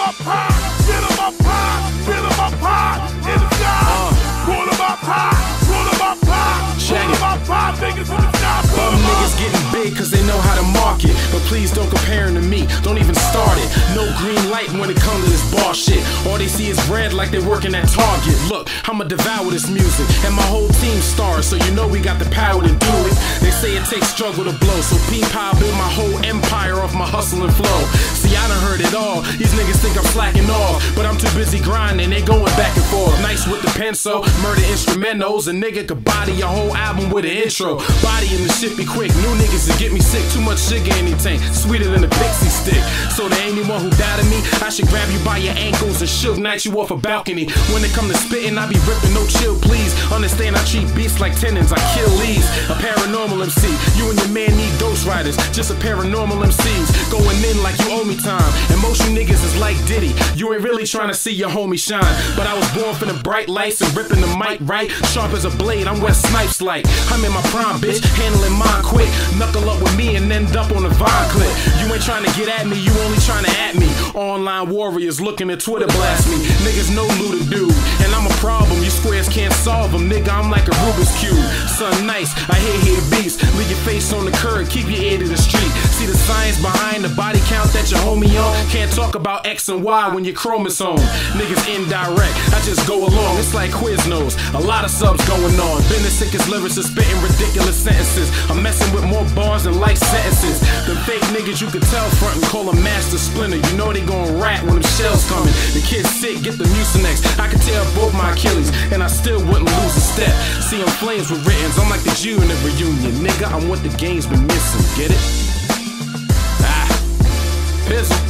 up high, get 'em up high, get 'em up high in the sky. Pull 'em up high, pull 'em up high, Check pull it. 'em up high, in the sky. Pull Bum 'em up. niggas getting big cause they know how to market. But please don't compare 'em to me. Don't even start it. No green light when it comes to this bar shit. All they see is red like they working at Target. Look, I'ma devour this music. And my whole team stars, so you know we got the power to do it. They say it takes struggle to blow. So P Pie built my whole empire off my hustle and flow. See, I done heard it all. These niggas think I'm slacking off. But I'm too busy grinding, they going back and forth. Pencil, murder instrumentals. A nigga could body a whole album with an intro. Body in the shit be quick. New niggas that get me sick. Too much sugar in the tank. Sweeter than a pixie stick. So to anyone who doubted me, I should grab you by your ankles and Suge Knight you off a balcony. When it come to spitting, I be ripping no chill, please. Understand I treat beats like tenons, I kill leaves. A paranormal MC. You and your man need ghost riders. Just a paranormal MCs. Going in like you owe me time. And most you niggas is like Diddy. You ain't really trying to see your homie shine. But I was born for the bright lights and ripping the mic right. Sharp as a blade, I'm Wesley Snipes like. I'm in my prime, bitch. Handling mine quick. Knuckle up with me and end up on the vine clip. Trying to get at me, you only trying to at me. Online warriors looking at Twitter blast me. Niggas know Luda dude. And I'm a problem, you squares can't solve them. Nigga, I'm like a Rubik's Cube. Son, nice, I hear hear beats. Leave your face on the curb, keep your ear to the street. See the science behind the body count that your homie on. Can't talk about X and Y when you're chromosome. Niggas indirect, I just go along. It's like Quiznos, a lot of subs going on. Been the sickest lyricist, spitting ridiculous sentences. I'm messing with more bars than life sentences. Niggas you could tell front and call them Master Splinter. You know they gon' rat when them shells coming. The kid's sick, get the Mucinex. I could tear both my Achilles, and I still wouldn't lose a step. See, I'm flames with writtens. I'm like the Jew in the reunion. Nigga, I'm what the game's been missing. Get it? Ah, pistol.